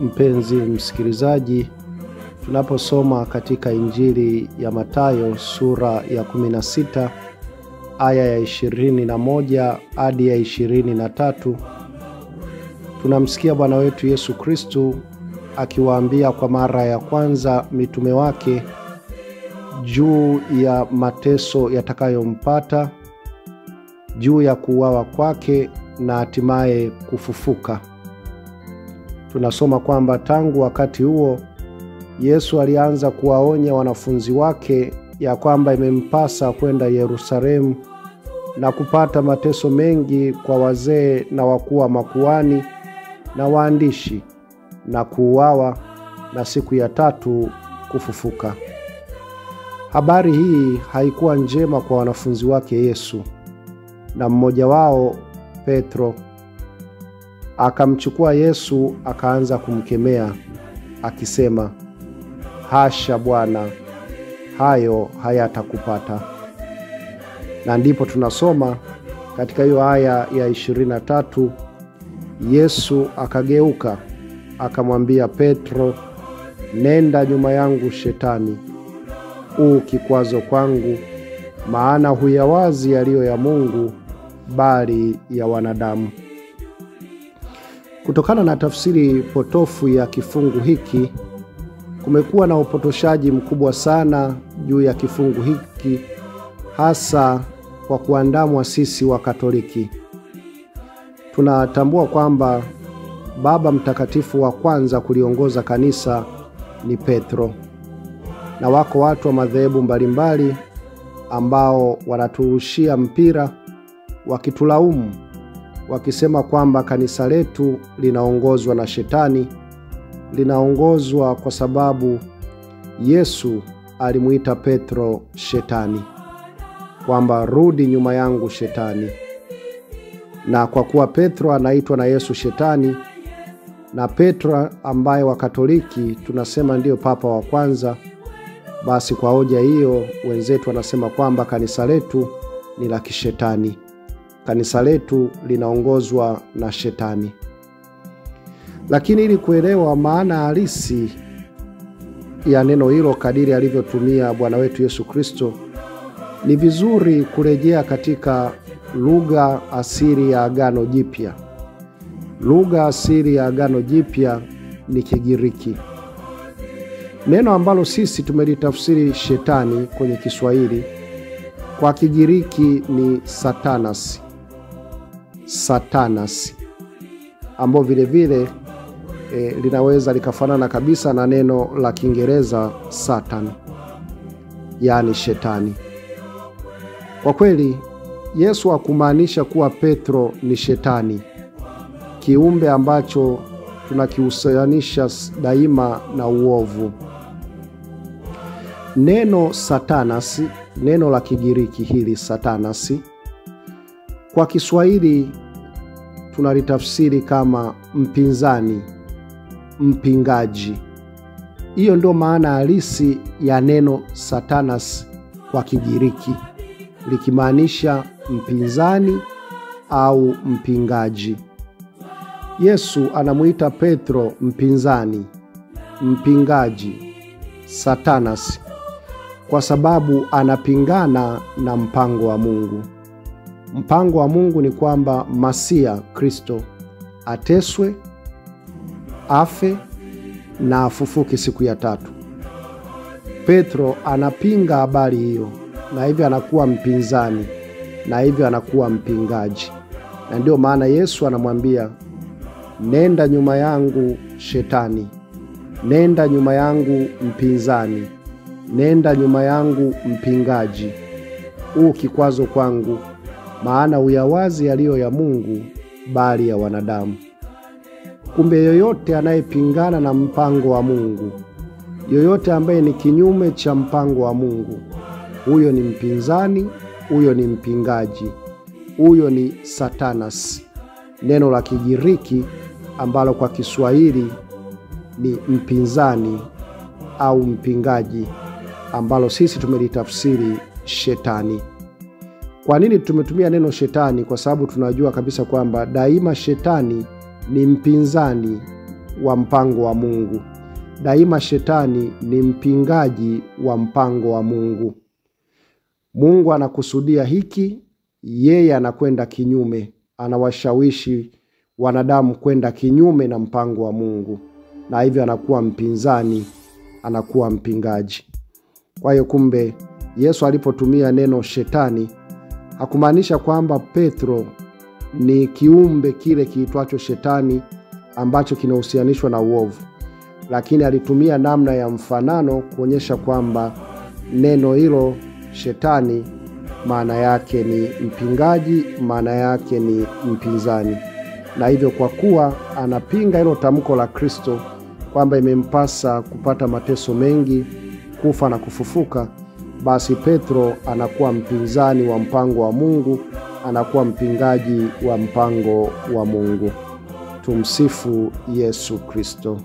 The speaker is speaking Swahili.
mpenzi msikilizaji, tunaposoma katika Injili ya matayo sura ya 16 aya ya 21 hadi ya 23, tunamsikia Bwana wetu Yesu Kristu akiwaambia kwa mara ya kwanza mitume wake juu ya mateso yatakayompata, juu ya kuuawa kwake na hatimaye kufufuka. Tunasoma kwamba tangu wakati huo Yesu alianza kuwaonya wanafunzi wake ya kwamba imempasa kwenda Yerusalemu na kupata mateso mengi kwa wazee na wakuu wa makuhani na waandishi na kuuawa na siku ya tatu kufufuka. Habari hii haikuwa njema kwa wanafunzi wake Yesu, na mmoja wao Petro akamchukua Yesu akaanza kumkemea akisema, hasha Bwana, hayo hayatakupata. Na ndipo tunasoma katika hiyo aya ya ishirini na tatu Yesu akageuka akamwambia Petro, nenda nyuma yangu Shetani, u kikwazo kwangu, maana huyawazi yaliyo ya Mungu bali ya wanadamu. Kutokana na tafsiri potofu ya kifungu hiki, kumekuwa na upotoshaji mkubwa sana juu ya kifungu hiki, hasa kwa kuandamwa sisi wa Katoliki. Tunatambua kwamba Baba Mtakatifu wa kwanza kuliongoza kanisa ni Petro, na wako watu wa madhehebu mbalimbali ambao wanaturushia mpira wakitulaumu wakisema kwamba kanisa letu linaongozwa na Shetani, linaongozwa kwa sababu Yesu alimuita Petro Shetani, kwamba rudi nyuma yangu Shetani. Na kwa kuwa Petro anaitwa na Yesu Shetani, na Petro ambaye Wakatoliki tunasema ndiyo papa wa kwanza, basi kwa hoja hiyo wenzetu wanasema kwamba kanisa letu ni la kishetani kanisa letu linaongozwa na Shetani. Lakini ili kuelewa maana halisi ya neno hilo kadiri alivyotumia Bwana wetu Yesu Kristo, ni vizuri kurejea katika lugha asili ya Agano Jipya. Lugha asili ya Agano Jipya ni Kigiriki, neno ambalo sisi tumelitafsiri shetani kwenye Kiswahili, kwa Kigiriki ni satanas Satanas, ambao vilevile e, linaweza likafanana kabisa na neno la Kiingereza Satan, yaani shetani. Kwa kweli Yesu hakumaanisha kuwa Petro ni shetani, kiumbe ambacho tunakihusianisha daima na uovu. Neno satanas, neno la Kigiriki hili satanasi kwa Kiswahili tunalitafsiri kama mpinzani, mpingaji. Hiyo ndio maana halisi ya neno satanas kwa Kigiriki, likimaanisha mpinzani au mpingaji. Yesu anamuita Petro mpinzani, mpingaji, satanas kwa sababu anapingana na mpango wa Mungu. Mpango wa Mungu ni kwamba Masia Kristo ateswe, afe na afufuke siku ya tatu. Petro anapinga habari hiyo, na hivyo anakuwa mpinzani, na hivyo anakuwa mpingaji, na ndiyo maana Yesu anamwambia nenda nyuma yangu Shetani, nenda nyuma yangu mpinzani, nenda nyuma yangu mpingaji, huu kikwazo kwangu maana uyawazi yaliyo ya Mungu bali ya wanadamu. Kumbe yoyote anayepingana na mpango wa Mungu, yoyote ambaye ni kinyume cha mpango wa Mungu, huyo ni mpinzani, huyo ni mpingaji, huyo ni satanas, neno la Kigiriki ambalo kwa Kiswahili ni mpinzani au mpingaji, ambalo sisi tumelitafsiri shetani. Kwa nini tumetumia neno shetani? Kwa sababu tunajua kabisa kwamba daima shetani ni mpinzani wa mpango wa Mungu. Daima shetani ni mpingaji wa mpango wa Mungu. Mungu anakusudia hiki, yeye anakwenda kinyume, anawashawishi wanadamu kwenda kinyume na mpango wa Mungu, na hivyo anakuwa mpinzani, anakuwa mpingaji. Kwa hiyo kumbe, Yesu alipotumia neno shetani hakumaanisha kwamba Petro ni kiumbe kile kiitwacho shetani ambacho kinahusianishwa na uovu, lakini alitumia namna ya mfanano kuonyesha kwamba neno hilo shetani maana yake ni mpingaji, maana yake ni mpinzani. Na hivyo kwa kuwa anapinga hilo tamko la Kristo kwamba imempasa kupata mateso mengi, kufa na kufufuka, basi Petro anakuwa mpinzani wa mpango wa Mungu, anakuwa mpingaji wa mpango wa Mungu. Tumsifu Yesu Kristo.